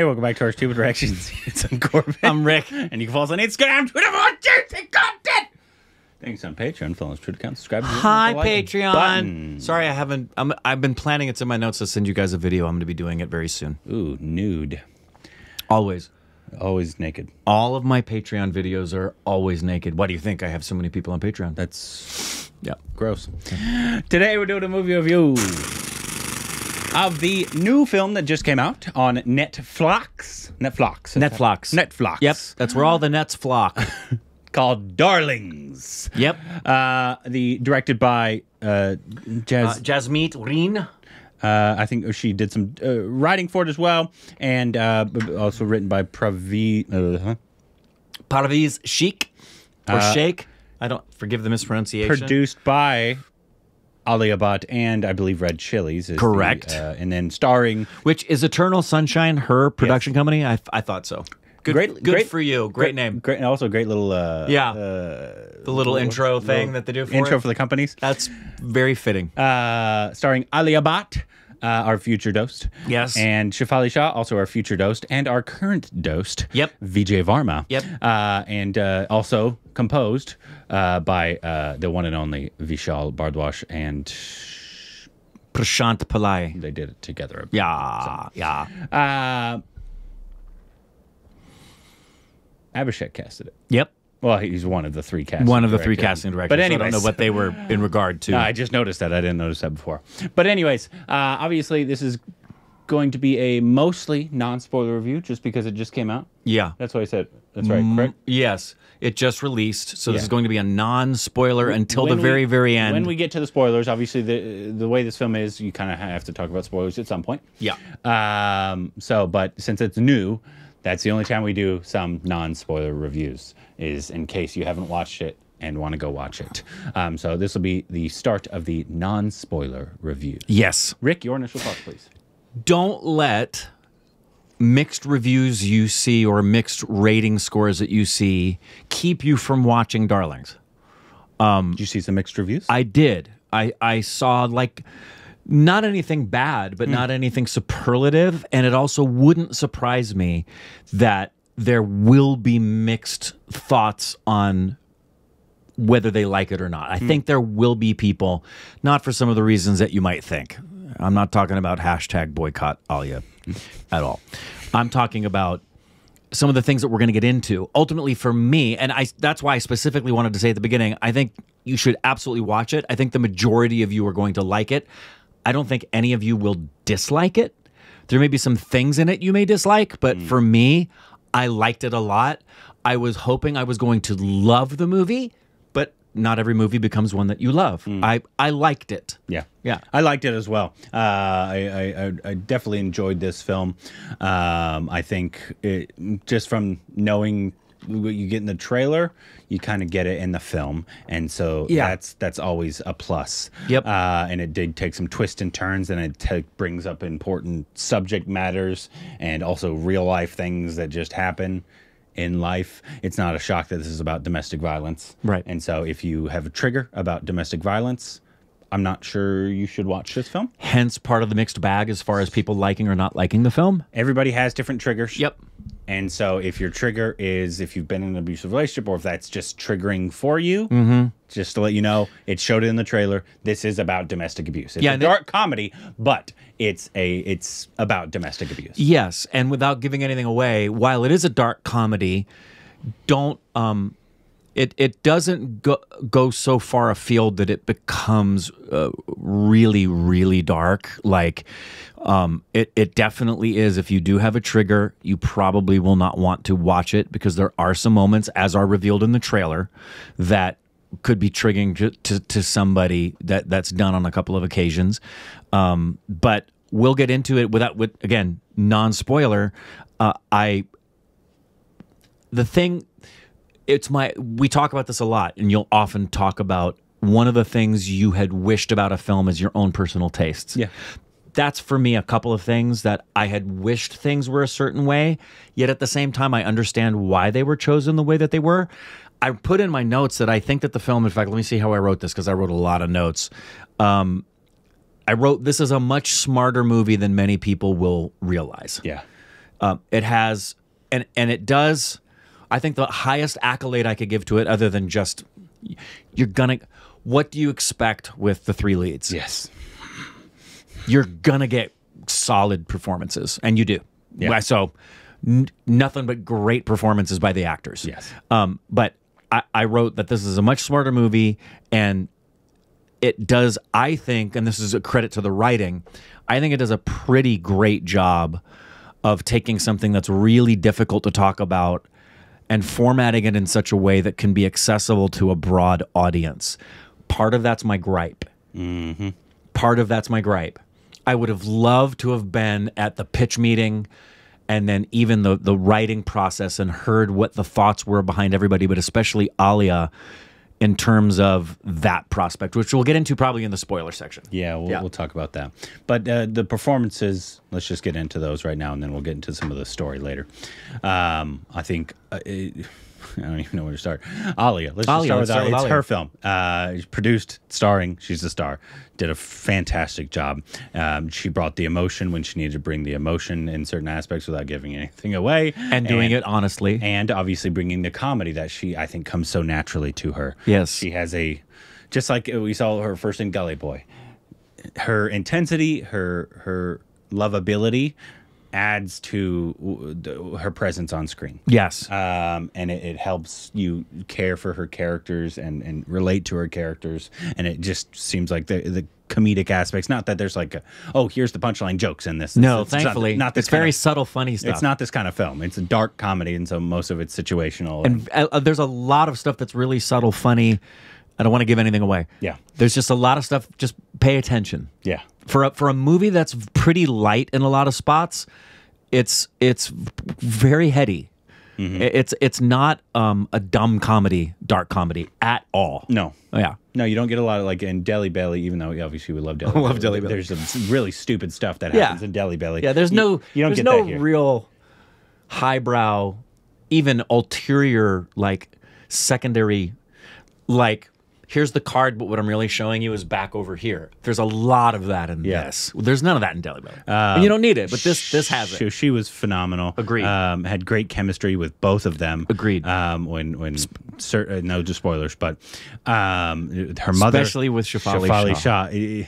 Hey, welcome back to our stupid Reactions. it's on Korbin. I'm Rick. and you can follow us on Instagram, Twitter, for juicy content. Thanks on Patreon. Follow us Twitter account. Subscribe. Hi, Patreon. Button. Sorry, I haven't. I'm, I've been planning. It's in my notes to send you guys a video. I'm going to be doing it very soon. Ooh, nude. Always. Always naked. All of my Patreon videos are always naked. Why do you think I have so many people on Patreon? That's yeah. gross. Today we're doing a movie review of the new film that just came out on Netflix. Netflix. Netflix. Netflix. Yep. That's where all the nets flock. Called Darlings. yep. Uh, the directed by uh, Uh, Jasmeet Reen. Uh, I think she did some uh, writing for it as well, and uh, also written by Pravi. Uh? Parviz Sheikh. Or Sheikh. I don't forgive the mispronunciation. Produced by Alia Bhatt and I believe Red Chillies. is the, Correct. uh, and then starring Which is Eternal Sunshine her production company? I, I thought so. Good, Great- good great- for you. Great, name. great, and also great little uh, Yeah. uh, the little intro thing that they do for intro it. for the companies. That's very fitting. Uh, starring Alia Bhatt. Uh, our future dost. Yes. And Shefali Shah, also our future dost, and our current dost. Yep. Vijay Varma. Yep. Uh, and uh, also composed uh, by uh, the one and only Vishal Bhardwaj, and Prashant Pillai. they did it together. Yeah, yeah. Uh, Abhishek casted it. Yep. Well, he's one of the three casting One of the three casting directors. But so I anyways, don't know what they were in regard to. No, I just noticed that. I didn't notice that before. But anyways, uh, obviously this is going to be a mostly non-spoiler review, just because it just came out. Yeah. That's what I said. That's right, Mm, correct? Yes. It just released, so this Yeah. is going to be a non-spoiler until When the we- very, very end. When we get to the spoilers, obviously the the way this film is, you kind of have to talk about spoilers at some point. Yeah. Um. So, but since it's new, that's the only time we do some non-spoiler reviews. Is in case you haven't watched it and want to go watch it. Um. So this will be the start of the non-spoiler review. yes. Rick, your initial thoughts, please. Don't let mixed reviews you see or mixed rating scores that you see keep you from watching Darlings. Um, did you see some mixed reviews? I did. I I saw like not anything bad, but hmm. not anything superlative, and it also wouldn't surprise me that there will be mixed thoughts on whether they like it or not. I hmm. think there will be people, not for some of the reasons that you might think. I'm not talking about hashtag boycott Alia at all. I'm talking about some of the things that we're going to get into. Ultimately, for me, and I that's why I specifically wanted to say at the beginning, I think you should absolutely watch it. I think the majority of you are going to like it. I don't think any of you will dislike it. There may be some things in it you may dislike, but mm. for me, I liked it a lot. I was hoping I was going to love the movie, not every movie becomes one that you love. I I liked it. Yeah, Yeah. I liked it as well. Uh, I, I, I- definitely enjoyed this film. Um, I think it, just from knowing what you get in the trailer, you kind of get it in the film, and so Yeah. that's that's always a plus. Yep. Uh, and it did take some twists and turns, and it ta- brings up important subject matters and also real life things that just happen in life. It's not a shock that this is about domestic violence, Right. And so, if you have a trigger about domestic violence, I'm not sure you should watch this film. Hence part of the mixed bag as far as people liking or not liking the film. Everybody has different triggers. Yep. And so, if your trigger is if you've been in an abusive relationship or if that's just triggering for you, Mm-hmm. just to let you know, it showed it in the trailer. This is about domestic abuse. It's Yeah, a dark comedy, but it's a it's about domestic abuse. Yes, and without giving anything away, while it is a dark comedy, don't um it it doesn't go go so far afield that it becomes uh, really really dark. Like um it it definitely is. If you do have a trigger you probably will not want to watch it because there are some moments as are revealed in the trailer that could be triggering to, to, to somebody that that's done on a couple of occasions. Um but we'll get into it without with again non spoiler uh, i the thing it's my we talk about this a lot and you'll often talk about one of the things you had wished about a film is your own personal tastes Yeah. that's for me a couple of things that I had wished things were a certain way, yet at the same time, I understand why they were chosen the way that they were. I put in my notes that I think that the film, in fact, let me see how I wrote this because I wrote a lot of notes. Um, I wrote, This is a much smarter movie than many people will realize. Yeah. Um, it has, and and it does. I think the highest accolade I could give to it, other than just you're gonna. What do you expect with the three leads? Yes. You're gonna get solid performances, and you do. Yeah. So n- nothing but great performances by the actors. Yes. Um, but I, I wrote that this is a much smarter movie, and it does. I think, and this is a credit to the writing. I think it does a pretty great job of taking something that's really difficult to talk about and formatting it in such a way that can be accessible to a broad audience. Part of that's my gripe. Mm-hmm. Part of that's my gripe. I would have loved to have been at the pitch meeting and then even the the writing process and heard what the thoughts were behind everybody, but especially Alia in terms of that prospect, which we'll get into probably in the spoiler section. Yeah, we'll, Yeah. we'll talk about that. But uh, the performances, let's just get into those right now, and then we'll get into some of the story later. Um, I think uh, it, I don't even know where to start. Alia, let's just Alia, start with, start with it's Alia. her film. Uh, produced, starring, she's the star. Did a fantastic job. Um, she brought the emotion when she needed to bring the emotion in certain aspects without giving anything away, And doing it honestly. and obviously bringing the comedy that she I think comes so naturally to her. Yes. she has a just like we saw her first in Gully Boy. Her intensity, her her lovability adds to the- her presence on screen. yes. Um, and it, it helps you care for her characters and, and relate to her characters. And it just seems like the, the comedic aspects, not that there's like, a, oh, here's the punchline jokes in this. no, It's- it's thankfully, not, not this it's very of- subtle, funny stuff. it's not this kind of film. It's a dark comedy, and so most of it's situational. And, uh, uh, there's a lot of stuff that's really subtle, funny. I don't want to give anything away. Yeah. There's just a lot of stuff. Just pay attention. yeah, For a, for a movie that's pretty light in a lot of spots, it's it's very heady. Mm-hmm. It's it's not um, a dumb comedy, dark comedy at all. no, Yeah. no, you don't get a lot of like in Delhi Belly. Even though obviously we love Delhi. Love Delhi Belly. There's some really stupid stuff that Yeah. happens in Delhi Belly. Yeah, there's no you don't there's get no that here. real highbrow, even ulterior like secondary like here's the card, but what I'm really showing you is back over here. There's a lot of that in Yeah. this. There's none of that in Delhi Belly. and you don't need it, but this this has She, it. she was phenomenal. Agreed. Um, had great chemistry with both of them. Agreed. Um, when when uh, no just spoilers, but um, her mother, Especially with Shefali Shah. eh,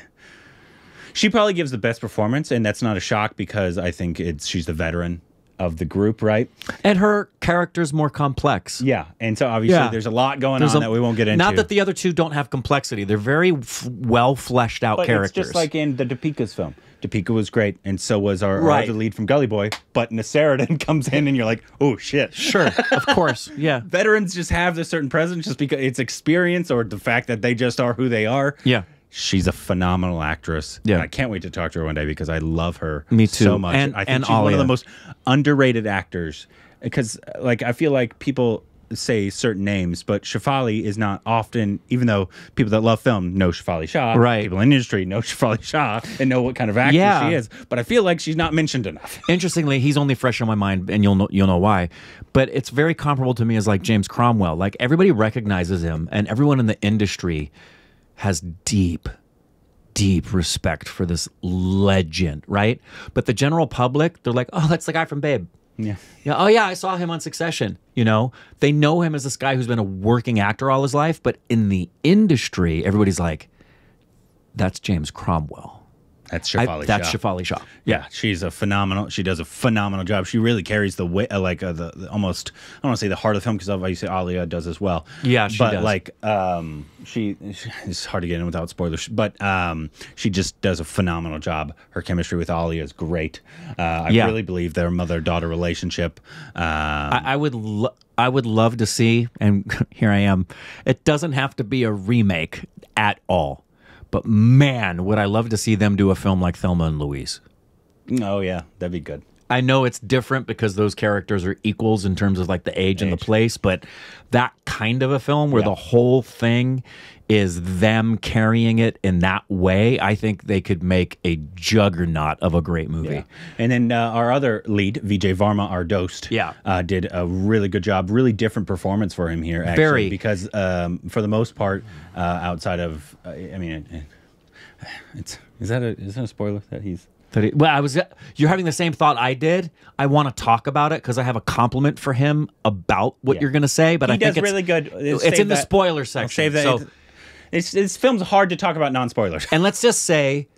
She probably gives the best performance, and that's not a shock because I think it's she's the veteran of the group, right? And her character's more complex. Yeah, and so obviously Yeah. there's a lot going There's on a- that we won't get into. Not that the other two don't have complexity. They're very f- well fleshed out but characters. it's just like in the Deepika's film. Topeka was great, and so was our, Right. other lead from Gully Boy. But Naseeruddin comes in, and you're like, oh shit. sure, of course, yeah, veterans just have a certain presence just because it's experience or the fact that they just are who they are. yeah. She's a phenomenal actress. Yeah. And I can't wait to talk to her one day because I love her Me too. so much. And- I think and she's one of the most underrated actors because like I feel like people say certain names, but Shefali is not often, even though people that love film know Shefali Shah, Right. people in the industry know Shefali Shah and know what kind of actress Yeah. she is. But I feel like she's not mentioned enough. Interestingly, he's only fresh on my mind, and you'll know, you'll know why. But it's very comparable to me as like James Cromwell. Like everybody recognizes him, and everyone in the industry has deep, deep respect for this legend, right? But the general public, they're like, "Oh, that's the guy from Babe." Yeah. Yeah. Oh, yeah. I saw him on Succession. You know, they know him as this guy who's been a working actor all his life, but in the industry, everybody's like, "That's James Cromwell." That's I- Shefali that's Shah. Shefali Shah. Yeah, she's a phenomenal. She does a phenomenal job. She really carries the weight, uh, like uh, the, the almost. I don't want to say the heart of the film because obviously Alia does as well. Yeah, she does. but does. like, um, she, she it's hard to get in without spoilers. But um, she just does a phenomenal job. Her chemistry with Alia is great. Uh, I Yeah. really believe their mother daughter relationship. Um, I, I would lo- I would love to see, and here I am. It doesn't have to be a remake at all, but man, would I love to see them do a film like Thelma and Louise. oh yeah, that'd be good. I know it's different because those characters are equals in terms of like the age, and the place, but that kind of a film where Yeah. the whole thing is them carrying it in that way, I think they could make a juggernaut of a great movie. Yeah. And then uh, our other lead, Vijay Varma, our Dost, Yeah. uh, did a really good job. Really different performance for him here, actually, Very. because um, for the most part, uh, outside of, uh, I mean, it, it- it's is that a is that a spoiler that he's well, I was. You're having the same thought I did. I want to talk about it because I have a compliment for him about what Yeah. you're going to say. But He I think it's really good. It's in the that- spoiler I'll section. save that. So, it's, this film's hard to talk about non-spoilers. and let's just say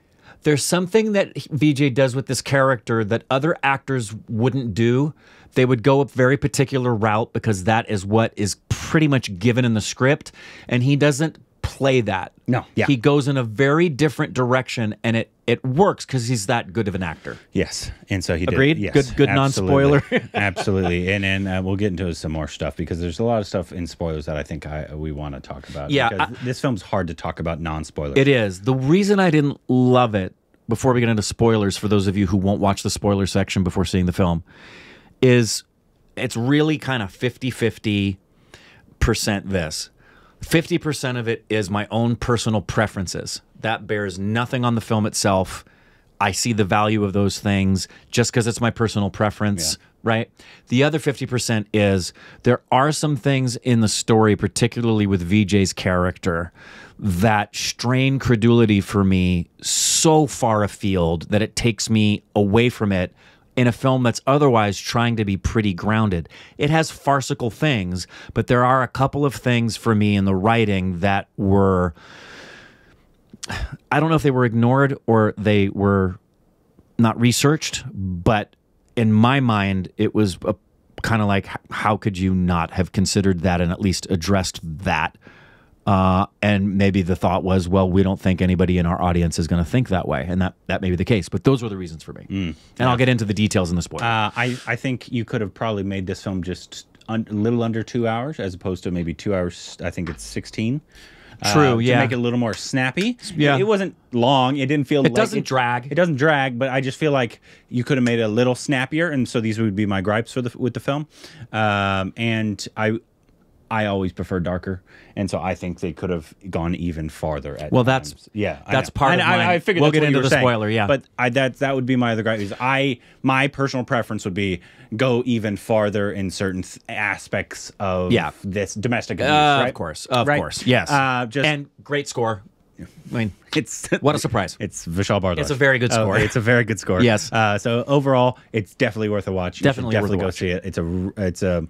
there's something that VJ does with this character that other actors wouldn't do. They would go a very particular route because that is what is pretty much given in the script, and he doesn't play that. No, yeah. he goes in a very different direction, and it it works because he's that good of an actor. Yes, and so he did. Agreed? Yes, Good- good non-spoiler. absolutely, and and uh, we'll get into some more stuff because there's a lot of stuff in spoilers that I think I we want to talk about. Yeah, because this film's hard to talk about non-spoilers. It is. The reason I didn't love it, before we get into spoilers, for those of you who won't watch the spoiler section before seeing the film, is it's really kind of 50 50 percent this. 50% of it is my own personal preferences. That bears nothing on the film itself. I see the value of those things just because it's my personal preference, right? The other 50% is there are some things in the story, particularly with VJ's character, that strain credulity for me so far afield that it takes me away from it in a film that's otherwise trying to be pretty grounded. It has farcical things, but there are a couple of things for me in the writing that were I don't know if they were ignored or they were not researched, but in my mind it was a kind of like how could you not have considered that and at least addressed that? Uh, and maybe the thought was, well, we don't think anybody in our audience is going to think that way, and that that may be the case. But those were the reasons for me, and I'll get into the details in the spoiler. Uh, I I think you could have probably made this film just un, a little under two hours, as opposed to maybe two hours. I think it's sixteen. Uh, True, to yeah. make it a little more snappy. Yeah. it wasn't long. It didn't feel. It like doesn't drag. It doesn't drag, but I just feel like you could have made it a little snappier, and so these would be my gripes for the with the film. Um, and I, I always prefer darker, and so I think they could have gone even farther. At Well, that's- times. yeah, that's part I, of I. I figured We'll that's get into the saying. spoiler, yeah. but I that that would be my other gripe. Is I my personal preference would be go even farther in certain aspects of Yeah. this domestic abuse. Uh, right? Of course, of Right? course, yes. Uh, just and great score. I mean, it's what a surprise! It's Vishal Bhardwaj. It's a very good score. it's a very good score. Yes. Uh, so overall, it's definitely worth a watch. You Definitely worth a definitely go watch. see it. It's a it's a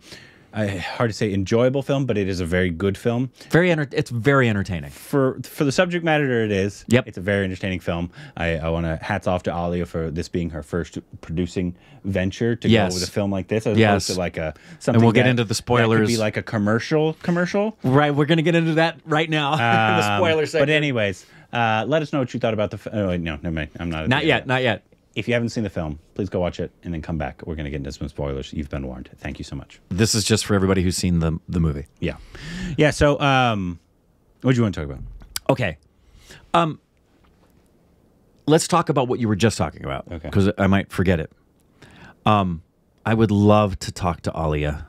I, hard to say enjoyable film, but it is a very good film Very enter- It's very entertaining. for for the subject matter it is. Yep. It's a very entertaining film. I, I want to hats off to Alia for this being her first producing venture to Yes. go with a film like this, as Yes. opposed to like a something. And we'll get that- into the that could spoilers. be like a commercial commercial. Right, we're gonna get into that right now in the Um, spoiler section. But anyways, uh, let us know what you thought about the. F- oh wait, no, never mind. I'm not. not yet, not yet. If you haven't seen the film, please go watch it and then come back. We're going to get into some spoilers. You've been warned. Thank you so much. This is just for everybody who's seen the the movie. Yeah, yeah. So, um, what do you want to talk about? Okay. Um let's talk about what you were just talking about. Okay. Because I might forget it. Um I would love to talk to Alia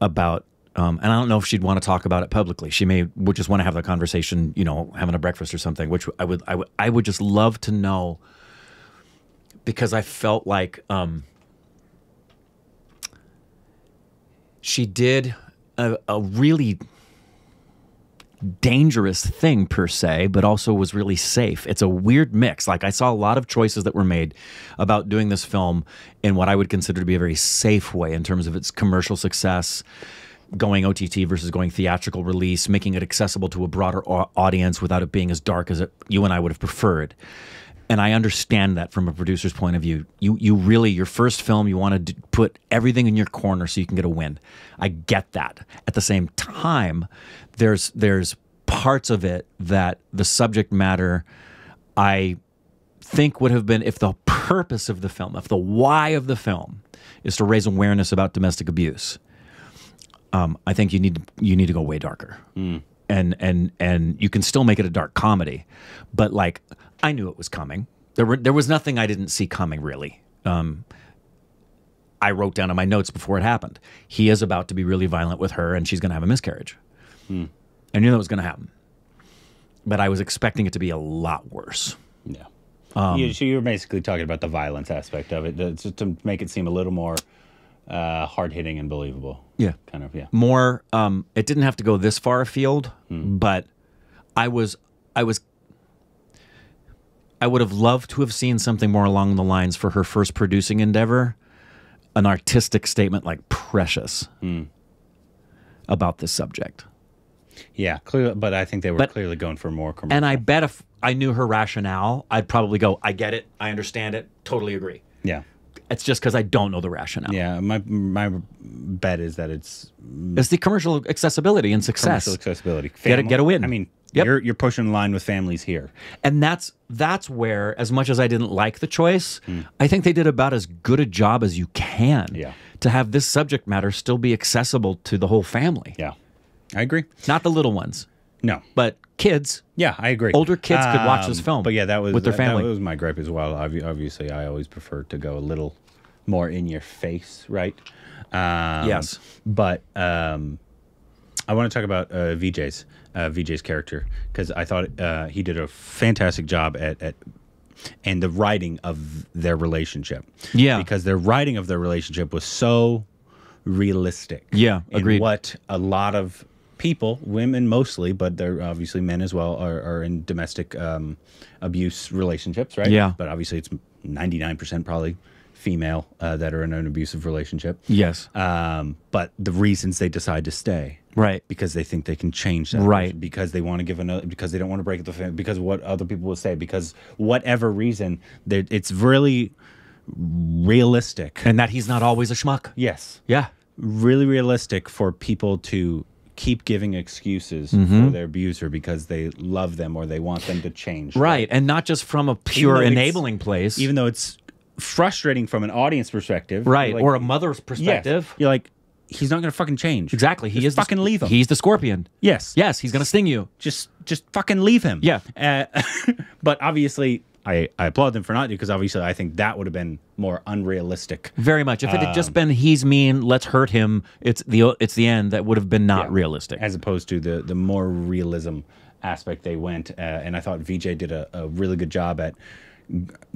about um, and I don't know if she'd want to talk about it publicly. She may would just want to have the conversation, you know, having a breakfast or something, which I would I would I would just love to know because I felt like um, she did a, a really dangerous thing per se, but also was really safe. It's a weird mix. Like I saw a lot of choices that were made about doing this film in what I would consider to be a very safe way in terms of its commercial success, going OTT versus going theatrical release, making it accessible to a broader audience without it being as dark as it, you and I would have preferred. And I understand that from a producer's point of view. You you really your first film you want to put everything in your corner so you can get a win. I get that. At the same time, there's there's parts of it that the subject matter I think would have been if the purpose of the film, if the why of the film is to raise awareness about domestic abuse, um, I think you need you need to go way darker. And and and you can still make it a dark comedy, but like I knew it was coming. There were there was nothing I didn't see coming really. Um, I wrote down in my notes before it happened. He is about to be really violent with her, and she's going to have a miscarriage. I knew that was going to happen, but I was expecting it to be a lot worse. Yeah. Um, you, so you were basically talking about the violence aspect of it to, to- to make it seem a little more uh, hard hitting and believable. Yeah. Kind of. Yeah. more um it didn't have to go this far afield but i was i was I would have loved to have seen something more along the lines for her first producing endeavor, an artistic statement like Precious Hmm. about this subject. Yeah, clearly, but I think they were But- clearly going for more commercial. And I bet if I knew her rationale, I'd probably go, I get it, I understand it, totally agree. yeah, It's just because I don't know the rationale. yeah. My my bet is that it's It's the commercial accessibility and success. commercial accessibility. Get a- get a win. I mean, Yep. you're you're pushing the line with families here. And that's that's where, as much as I didn't like the choice, I think they did about as good a job as you can Yeah. to have this subject matter still be accessible to the whole family. Yeah, I agree. Not the little ones, No, but kids. Yeah, I agree. Older kids could watch this Um, film But yeah, that was with their that- family. That was my gripe as well. Obviously, I always prefer to go a little more in your face, right? Um, Yes. But um, I want to talk about uh, VJ's uh, VJ's character because I thought uh, he did a fantastic job at at and the writing of their relationship. Yeah. because their writing of their relationship was so realistic. Yeah, agreed. What a lot of people, women mostly, but they're obviously men as well, are, are in domestic um, abuse relationships, right? Yeah. But obviously, it's ninety nine percent probably female uh, that are in an abusive relationship. Yes. Um, but the reasons they decide to stay, right. because they think they can change that, Right. person, Because they want to give another, because they don't want to break up the family, because what other people will say, because whatever reason, it's really realistic. And that he's not always a schmuck. yes, Yeah. really realistic for people to keep giving excuses Mm-hmm. for their abuser because they love them or they want them to change. Right. And not just from a pure enabling place. Even though it's frustrating from an audience perspective. right. like- or a mother's perspective Yes. perspective. You're like, he's not going to fucking change. Exactly. He Just is the- fucking leave him. He's the scorpion. yes. Yes, he's going to sting you. Just, just fucking leave him. Yeah. Uh, but obviously, I, I applaud them for not because obviously I think that would have been more unrealistic. Very much. If it had Um, just been he's mean, let's hurt him. It's the it's the end. That would have been not Yeah. realistic. as opposed to the the more realism aspect they went uh, and i thought vj did a, a really good job at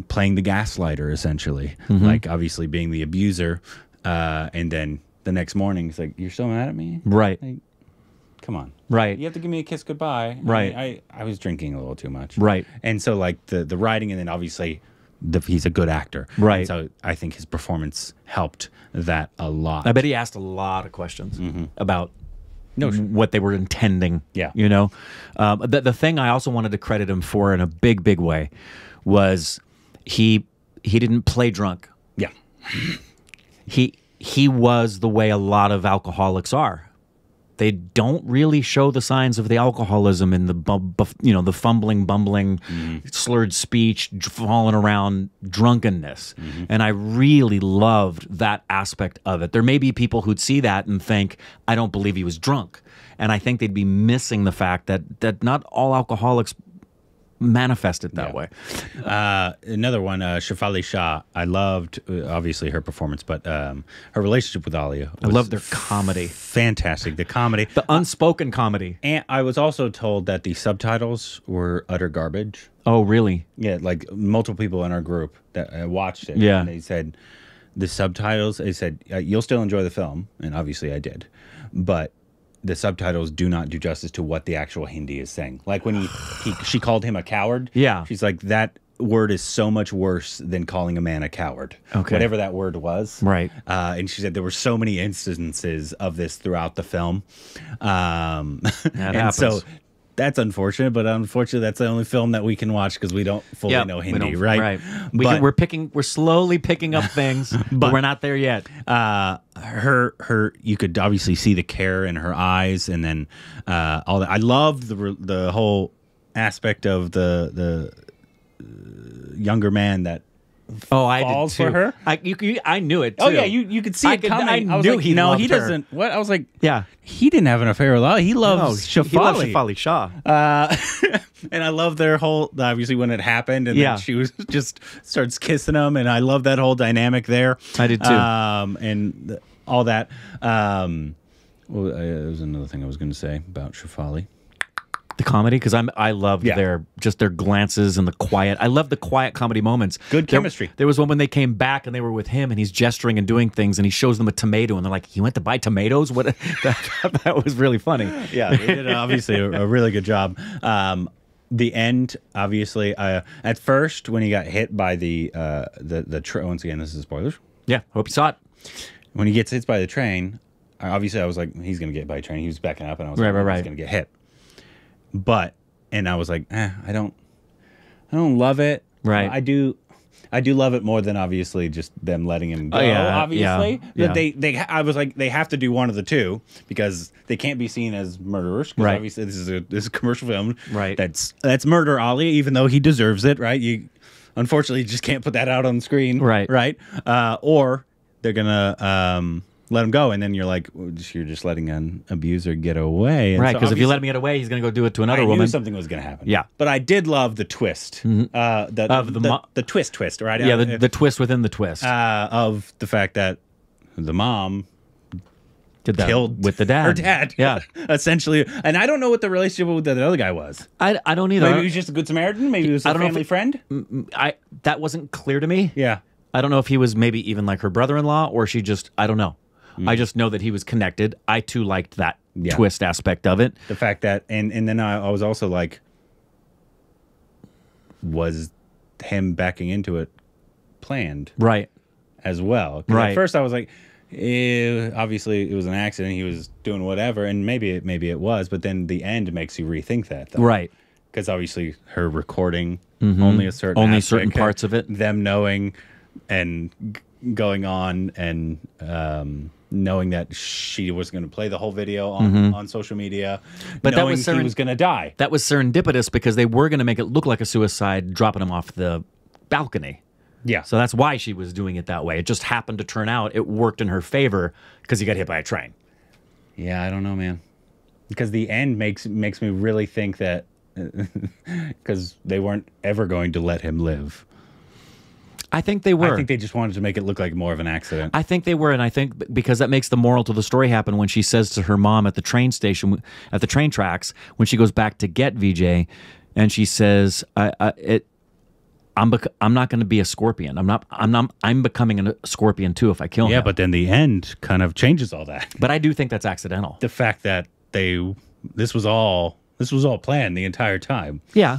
playing the gaslighter essentially Mm-hmm. like obviously being the abuser uh, and then the next morning it's like you're still mad at me Right. Like, come on Right. you have to give me a kiss goodbye Right. I, I, I was drinking a little too much Right. and so like the the writing and then obviously the, he's a good actor Right. And so i think his performance helped that a lot I bet he asked a lot of questions about No, what they were intending. Yeah. You know, um, the, the thing I also wanted to credit him for in a big, big way was he he didn't play drunk. yeah He he was the way a lot of alcoholics are. They don't really show the signs of the alcoholism in the you know the fumbling, bumbling, mm-hmm. slurred speech, falling around, drunkenness. Mm-hmm. And I really loved that aspect of it. There may be people who'd see that and think, "I don't believe he was drunk," and I think they'd be missing the fact that that not all alcoholics manifest it that Yeah. way. Uh, another one, uh, Shefali Shah. I loved, uh, obviously, her performance, but um, her relationship with Alia. I love their comedy, fantastic. The comedy. the unspoken comedy. and I was also told that the subtitles were utter garbage. Oh, really? Yeah, like multiple people in our group that uh, watched it. Yeah. and they said the subtitles. They said uh, you'll still enjoy the film, and obviously I did, but the subtitles do not do justice to what the actual Hindi is saying. Like when he, he she called him a coward. Yeah. she's like that word is so much worse than calling a man a coward. Okay. whatever that word was. Right. Uh, and she said there were so many instances of this throughout the film. Um, That and so happens. That's unfortunate, but unfortunately, that's the only film that we can watch because we don't fully Yep, know Hindi, right? Right. We we're picking. We're slowly picking up things, but, But- we're not there yet. uh, her, her, you could obviously see the care in her eyes, and then uh, all that. I love the the whole aspect of the the uh, younger man that. Oh, I did for too. her? I you, you, I knew it. Too. Oh yeah, you you could see I it could- coming. I was knew like, he no, he loved her. doesn't. What I was like, Yeah. he didn't have an affair with Lala. He No, loves he, Shefali. he loves Shefali Shah. Uh, and I love their whole obviously when it happened and Yeah. then she was just starts kissing him and I love that whole dynamic there. I did too. Um, and th- all that. Um, well, uh, there was another thing I was going to say about Shefali. The comedy because I'm I loved Yeah. their just their glances and the quiet. I love the quiet comedy moments. Good chemistry. There, was one when they came back and they were with him and he's gesturing and doing things and he shows them a tomato and they're like, "He went to buy tomatoes." What that, that was really funny. Yeah, they did obviously a, a really good job. Um, the end, obviously, uh, at first when he got hit by the uh, the the tra- once again, this is spoilers. Yeah, hope you saw it. When he gets hit by the train, obviously I was like, he's gonna get hit by a train. He was backing up, and I was Right, like, right, right. he's gonna get hit. But and I was like, eh, I don't, I don't love it. Right. I do. I do love it more than obviously just them letting him go. Oh, yeah, obviously, yeah, But yeah. they they I was like they have to do one of the two because they can't be seen as murderers. Right. Obviously, this is a this is a commercial film. Right. That's that's murder Ali, even though he deserves it. Right. You unfortunately you just can't put that out on screen. Right. Right. Uh, or they're gonna um, let him go, and then you're like you're just letting an abuser get away. And Right, so because if you let him get away, he's going to go do it to another I woman. knew something was going to happen. Yeah. Mm-hmm. but I did love the twist. Uh, the, Of the the, mo- the twist twist, right? yeah, Uh, the, the twist within the twist. uh, of the fact that the mom Did that killed with the dad. her dad. Yeah, essentially. And I don't know what the relationship with the other guy was. I, I don't either. Maybe he was just a good Samaritan. Maybe he was I a don't know if family it- friend. I that wasn't clear to me. Yeah. I don't know if he was maybe even like her brother-in-law or she just I don't know. I just know that he was connected. I too liked that Mm. Yeah. twist aspect of it. The fact that, and and then I, I was also like, was him backing into it planned Right. as well. Right. At first, I was like, eh, obviously it was an accident. He was doing whatever, and maybe it maybe it was. But then the end makes you rethink that. Though. Right. because obviously her recording only a certain Mm-hmm. Only aspect, certain parts of it. them knowing and g- going on and um, knowing that she was going to play the whole video on, on social media, Mm-hmm. But that was he seren- was going to die. That was serendipitous because they were going to make it look like a suicide dropping him off the balcony. Yeah, So that's why she was doing it that way. It just happened to turn out it worked in her favor because he got hit by a train. yeah, I don't know, man, because the end makes makes me really think that because they weren't ever going to let him live. I think they were. I think they just wanted to make it look like more of an accident. I think they were, and I think because that makes the moral to the story happen when she says to her mom at the train station, at the train tracks, when she goes back to get VJ, and she says, "I, I it, I'm bec- I'm not going to be a scorpion. I'm not. I'm not. I'm becoming a scorpion too if I kill yeah, him." Yeah, but then the end kind of changes all that. but I do think that's accidental. the fact that they this was all this was all planned the entire time. Yeah,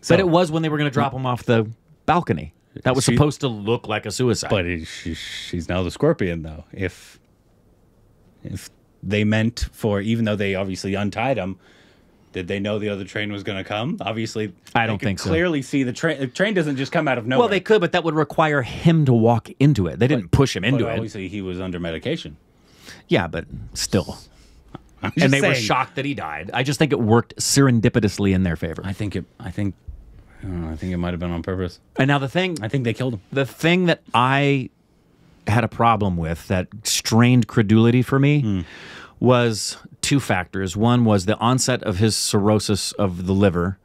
So- but it was when they were going to drop him off the balcony. That was She- supposed to look like a suicide. But it, she, she's now the scorpion, though. If if they meant for, even though they obviously untied him, did they know the other train was going to come? Obviously, I don't think so. Clearly, see the train. The train doesn't just come out of nowhere. well, they could, but that would require him to walk into it. They didn't push him But into it. obviously, he was under medication. Yeah, but still. And they were shocked that he died. I just think it worked serendipitously in their favor. I think it. I think. I, don't know, I think it might have been on purpose. And now the thing, I think they killed him. the thing that I had a problem with that strained credulity for me hmm. was two factors. One was the onset of his cirrhosis of the liver,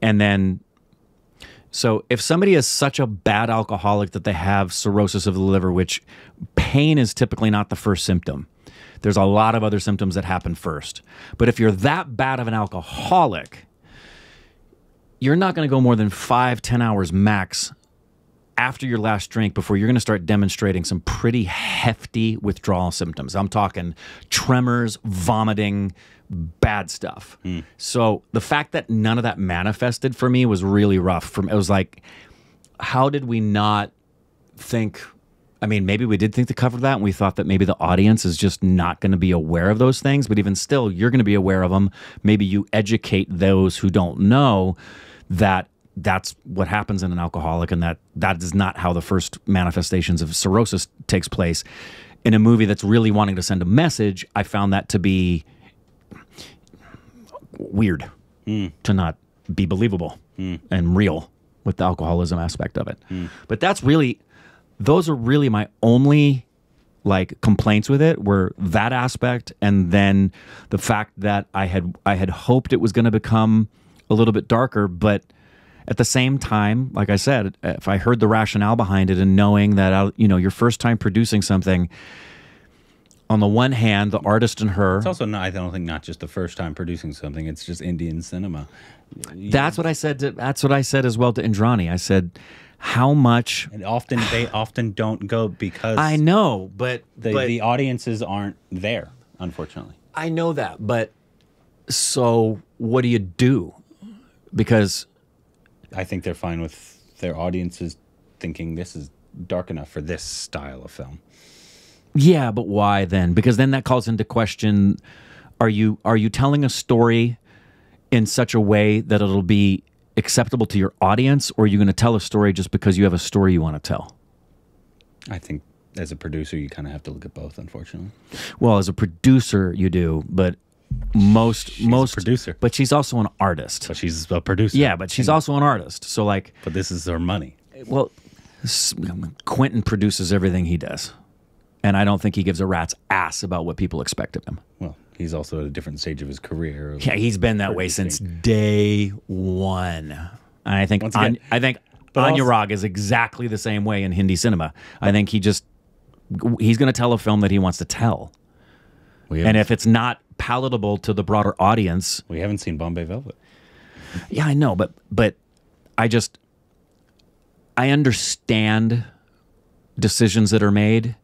and then. So, if somebody is such a bad alcoholic that they have cirrhosis of the liver, which pain is typically not the first symptom, there's a lot of other symptoms that happen first. But if you're that bad of an alcoholic, you're not going to go more than five, ten hours max after your last drink before you're going to start demonstrating some pretty hefty withdrawal symptoms. I'm talking tremors, vomiting, bad stuff. Hmm. So the fact that none of that manifested for me was really rough. From it was like, how did we not think? I mean, maybe we did think to cover that, and we thought that maybe the audience is just not going to be aware of those things. But even still, you're going to be aware of them. Maybe you educate those who don't know that that's what happens in an alcoholic, and that that is not how the first manifestations of cirrhosis takes place. In a movie that's really wanting to send a message, I found that to be weird to not be believable and real with the alcoholism aspect of it. But that's really those are really my only like complaints with it were that aspect and then the fact that I had I had hoped it was going to become a little bit darker but at the same time like I said if I heard the rationale behind it and knowing that you know your first time producing something on the one hand the artist and her It's also not. I don't think not just the first time producing something. It's just Indian cinema. that's what I said to that's what I said as well to Indrani I said how much And often they often don't go because I know but the, but the audiences aren't there. Unfortunately, I know that, but so what do you do? Because I think they're fine with their audiences thinking this is dark enough for this style of film. Yeah, but why then? Because then that calls into question are you are you telling a story in such a way that it'll be acceptable to your audience or are you going to tell a story just because you have a story you want to tell? I think as a producer, you kind of have to look at both, unfortunately. Well, as a producer you do, but most a most producer. but she's also an artist. But she's a producer. Yeah, but she's also an artist. So like, But this is her money. well, Quentin produces everything he does. And I don't think he gives a rat's ass about what people expect of him. Well, he's also at a different stage of his career. Yeah, he's been that way since day one. And I think again- I think Anurag is exactly the same way in Hindi cinema. I think he just he's going to tell a film that he wants to tell, We and if it's not palatable to the broader audience, we haven't seen Bombay Velvet. yeah, I know, but but I just I understand decisions that are made,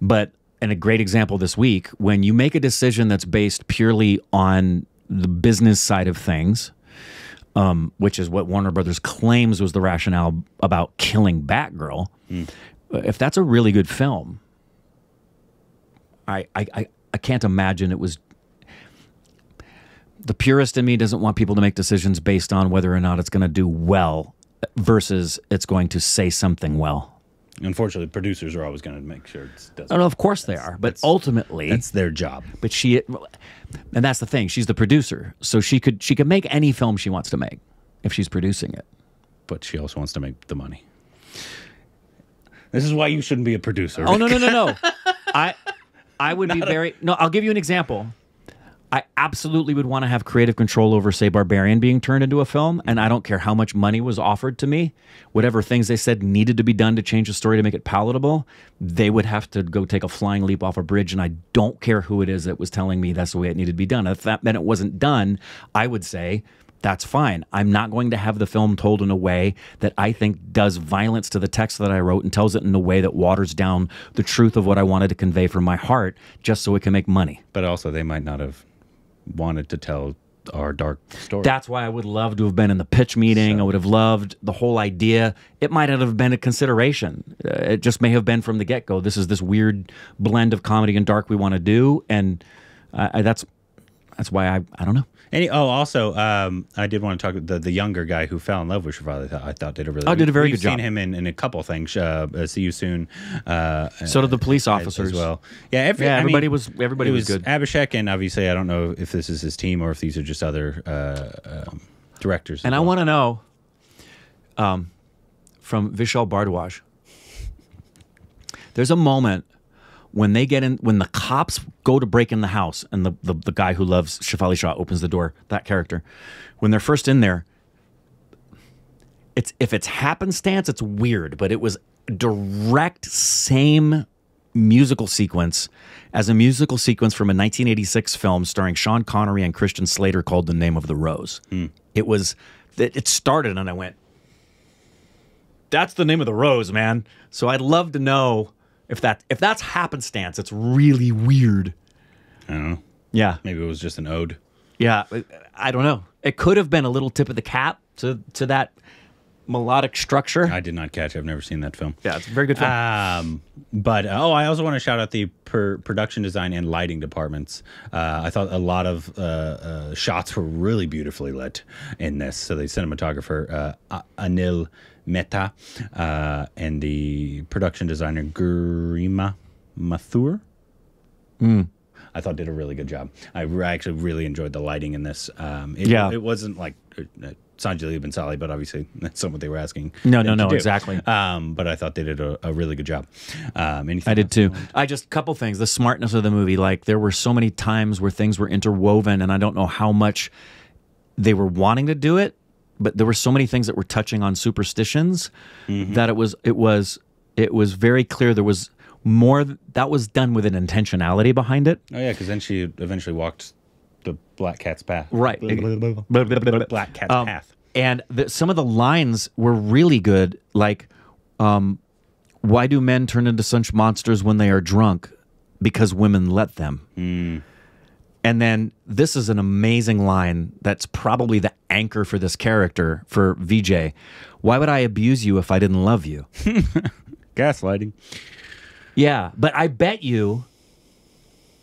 but and a great example this week when you make a decision that's based purely on the business side of things, um, which is what Warner Brothers claims was the rationale about killing Batgirl. If that's a really good film, I I I, I can't imagine it was the purist in me doesn't want people to make decisions based on whether or not it's going to do well versus it's going to say something well. Unfortunately, producers are always going to make sure it does. Oh, no, of course they are, but that's- ultimately, That's their job. but she, and that's the thing. She's the producer, so she could she could make any film she wants to make if she's producing it. But she also wants to make the money. This is why you shouldn't be a producer. Oh no no no no! I I would be very no. I'll give you an example. I absolutely would want to have creative control over, say, Barbarian being turned into a film, and I don't care how much money was offered to me. Whatever things they said needed to be done to change the story to make it palatable, they would have to go take a flying leap off a bridge, and I don't care who it is that was telling me that's the way it needed to be done. If that meant it wasn't done, I would say that's fine. I'm not going to have the film told in a way that I think does violence to the text that I wrote and tells it in a way that waters down the truth of what I wanted to convey from my heart just so it can make money. But also, they might not have wanted to tell our dark story. That's why I would love to have been in the pitch meeting. I would have loved the whole idea. It might not have been a consideration. Uh, it just may have been from the get go. This is this weird blend of comedy and dark we want to do, and I, that's that's why I I don't know. Any, oh, also, um, I did want to talk the the younger guy who fell in love with Shefali. I thought, I thought did a really Oh, did a very we've good job. seen him in, in a couple things. Uh, uh, C U Soon. Uh, So did the police officers as well. Yeah, every, Yeah, I everybody mean, was- everybody it was good. Abhishek, and obviously, I don't know if this is his team or if these are just other uh, um, directors. as And I want to know um, from Vishal Bhardwaj. There's a moment when they get in, when the cops go to break in the house, and the, the, the guy who loves Shefali Shah opens the door, that character, when they're first in there, it's if it's happenstance, it's weird, but it was direct same musical sequence as a musical sequence from a 1986 film starring Sean Connery and Christian Slater called The Name of the Rose. Hmm. It was it started and I went that's the name of the rose, man. So I'd love to know if that if that's happenstance, it's really weird. I don't know. Yeah. Maybe it was just an ode. Yeah, I don't know. It could have been a little tip of the cap to to that melodic structure. I did not catch. I've never seen that film. yeah, it's a very good film. Um, but uh, oh, I also want to shout out the per- production design and lighting departments. Uh, I thought a lot of uh, uh, shots were really beautifully lit in this. So the cinematographer uh, Anil Mehta uh, and the production designer Garima Mathur. I thought did a really good job. I actually really enjoyed the lighting in this. Um, it, Yeah. it wasn't like uh, Sanjay Lee Bhansali, but obviously that's not what they were asking. No, no, no, do. exactly. Um, but I thought they did a, a really good job. Um, anything I did too. I just couple things. The smartness of the movie. Like there were so many times where things were interwoven, and I don't know how much they were wanting to do it, but there were so many things that were touching on superstitions that it was it was it was very clear there was more that was done with an intentionality behind it. Oh yeah, because then she eventually walked the black cat's path. Right. Black cat's Um, path. And the, some of the lines were really good. Like, um, why do men turn into such monsters when they are drunk? Because women let them. And then this is an amazing line that's probably the anchor for this character for VJ. Why would I abuse you if I didn't love you? Gaslighting. Yeah, but I bet you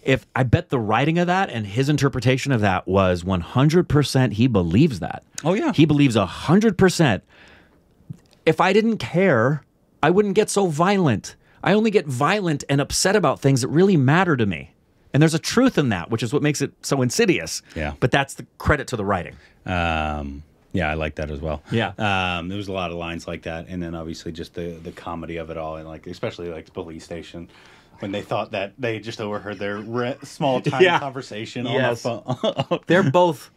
if I bet the writing of that and his interpretation of that was 100% he believes that. Oh, yeah. He believes 100%. If I didn't care, I wouldn't get so violent. I only get violent and upset about things that really matter to me. And there's a truth in that, which is what makes it so insidious. Yeah. But that's the credit to the writing. Um, yeah, I like that as well. Yeah. Um, there was a lot of lines like that, and then obviously just the the comedy of it all, and like especially like the police station when they thought that they just overheard their re- small time Yeah. conversation Yes. on the phone. They're both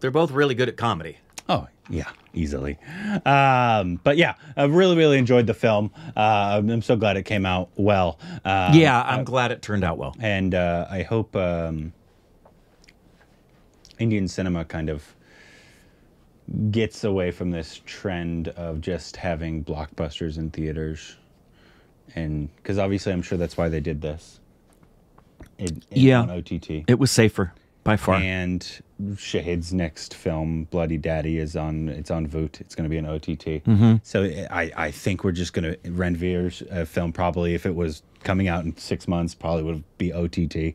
they're both really good at comedy. oh yeah, easily. Um, but yeah, I really really enjoyed the film. Uh, I'm so glad it came out well. Um, Yeah, I'm glad it turned out well. and uh, I hope um, Indian cinema kind of gets away from this trend of just having blockbusters in theaters, and because obviously I'm sure that's why they did this. In, in, Yeah. OTT. It was safer by far. And Shahid's next film, Bloody Daddy, is on. It's on Voot. It's going to be an OTT. Mm-hmm. So I, I think we're just going to Ranveer's uh, film. Probably, if it was coming out in six months, probably would be OTT.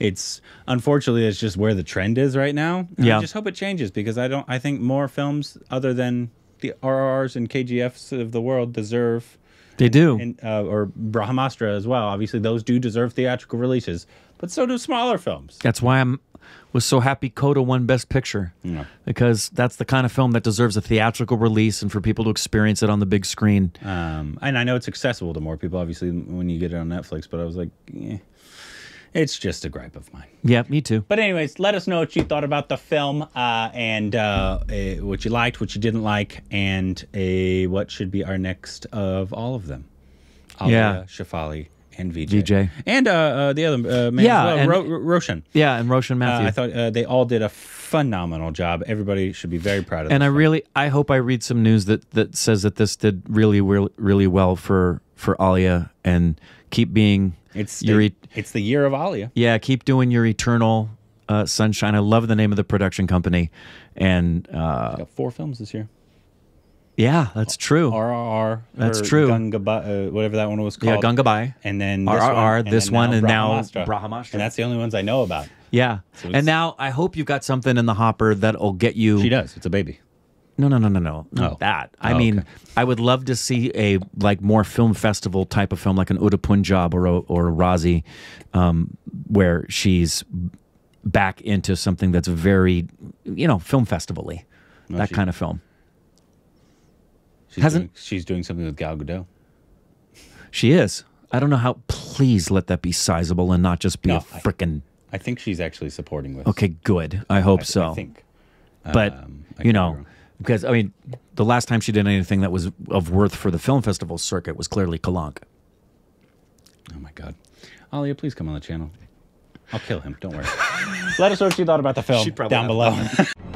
It's unfortunately it's just where the trend is right now. Yeah. I just hope it changes because I don't. I think more films other than the RRs and KGFs of the world deserve they do. and uh, or Brahmastra as well. Obviously, those do deserve theatrical releases, but so do smaller films. That's why I'm was so happy Coda won Best Picture Yeah. because that's the kind of film that deserves a theatrical release and for people to experience it on the big screen. Um, and I know it's accessible to more people, obviously, when you get it on Netflix. But I was like, eh, it's just a gripe of mine. Yeah, me too. But anyways, let us know what you thought about the film, uh, and uh, eh, what you liked, what you didn't like, and a what should be our next of all of them. Alia, Yeah. Shefali, and VJ, VJ. and uh, uh, the other uh, man, Yeah, as well, and- Ro- Ro- Roshan. Yeah, and Roshan Uh, Mathew. I thought uh, they all did a phenomenal job. Everybody should be very proud of. and I film. really, I hope I read some news that that says that this did really, really, really well for for Alia and keep being it's your the, it's the year of Alia. yeah, keep doing your eternal uh, sunshine. I love the name of the production company, and uh, Got four films this year. Yeah, that's true. RRR. That's or true. Gangubai, uh, whatever that one was called. yeah, called. Gangubai. And then this RRR, one, and this then one, and now Brahmastra. Brahmastra. And that's the only ones I know about. Yeah, it's- and now I hope you've got something in the hopper that'll get you. She does. It's a baby. No, no, no, no, no, not Oh. that. I Oh, mean, okay. I would love to see a like more film festival type of film, like an Udta Punjab or a, or a Raazi, um, where she's back into something that's very, you know, film festival-y, that she- kind of film. She's Hasn't- doing, she's doing something with Gal Gadot. She is. I don't know how. Please let that be sizable and not just be No, a I- freaking. I think she's actually supporting with. Okay, good. I hope I, so. I think. but Um, I you know wrong. because i mean the last time she did anything that was of worth for the film festival circuit was clearly Kalank Oh my God. Alia, please come on the channel. I'll kill him. Don't worry. Let us know what you thought about the film She'd probably down below.